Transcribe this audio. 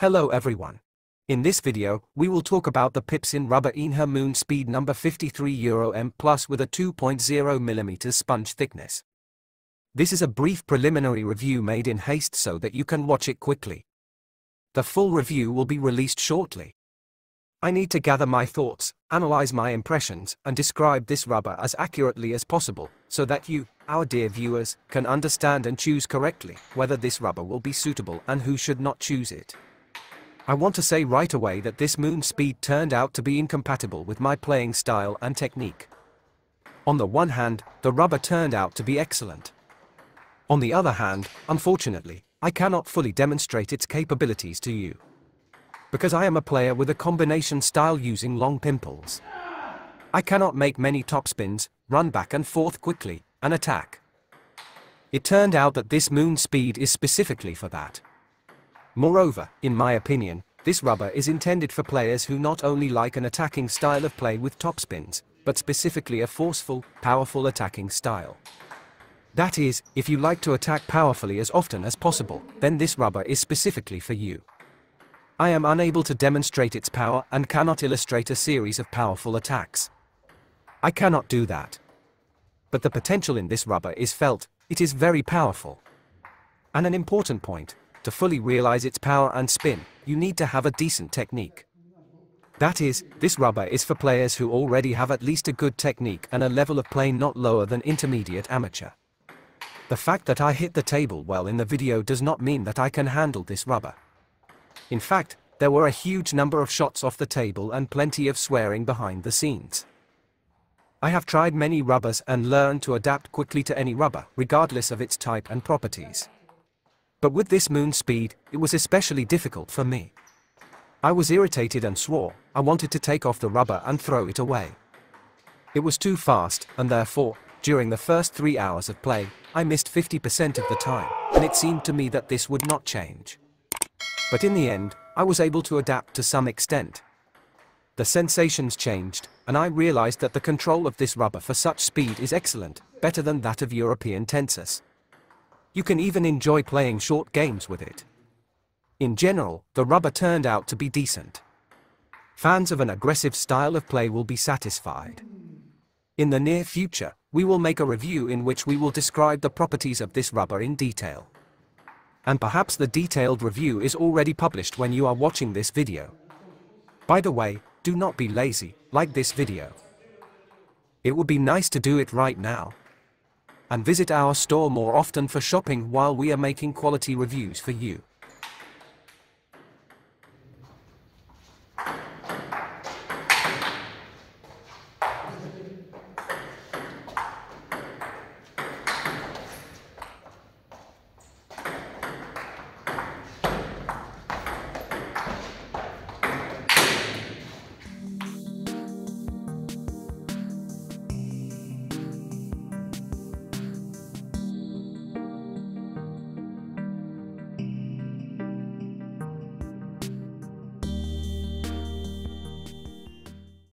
Hello everyone. In this video, we will talk about the pips-in Rubber Yinhe Moon Speed number 53 Euro M Plus with a 2.0mm sponge thickness. This is a brief preliminary review made in haste so that you can watch it quickly. The full review will be released shortly. I need to gather my thoughts, analyze my impressions, and describe this rubber as accurately as possible, so that you, our dear viewers, can understand and choose correctly whether this rubber will be suitable and who should not choose it. I want to say right away that this moon speed turned out to be incompatible with my playing style and technique. On the one hand, the rubber turned out to be excellent. On the other hand, unfortunately, I cannot fully demonstrate its capabilities to you. Because I am a player with a combination style using long pimples. I cannot make many topspins, run back and forth quickly, and attack. It turned out that this moon speed is specifically for that. Moreover, in my opinion, this rubber is intended for players who not only like an attacking style of play with topspins, but specifically a forceful, powerful attacking style. That is, if you like to attack powerfully as often as possible, then this rubber is specifically for you. I am unable to demonstrate its power and cannot illustrate a series of powerful attacks. I cannot do that. But the potential in this rubber is felt, it is very powerful. And an important point, to fully realize its power and spin, you need to have a decent technique. That is, this rubber is for players who already have at least a good technique and a level of play not lower than intermediate amateur. The fact that I hit the table well in the video does not mean that I can handle this rubber. In fact, there were a huge number of shots off the table and plenty of swearing behind the scenes. I have tried many rubbers and learned to adapt quickly to any rubber, regardless of its type and properties. But with this moon speed, it was especially difficult for me. I was irritated and swore, I wanted to take off the rubber and throw it away. It was too fast, and therefore, during the first three hours of play, I missed 50% of the time, and it seemed to me that this would not change. But in the end, I was able to adapt to some extent. The sensations changed, and I realized that the control of this rubber for such speed is excellent, better than that of European Tensors. You can even enjoy playing short games with it. In general, the rubber turned out to be decent. Fans of an aggressive style of play will be satisfied. In the near future, we will make a review in which we will describe the properties of this rubber in detail and perhaps the detailed review is already published when you are watching this video. By the way, do not be lazy, like this video. It would be nice to do it right now. And visit our store more often for shopping while we are making quality reviews for you.